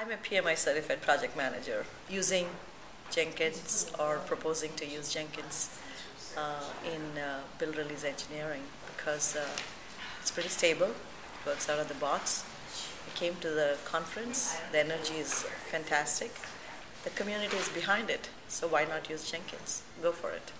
I'm a PMI certified project manager using Jenkins or proposing to use Jenkins uh, in uh, build release engineering because uh, it's pretty stable, works out of the box. I came to the conference, the energy is fantastic, the community is behind it, so why not use Jenkins? Go for it.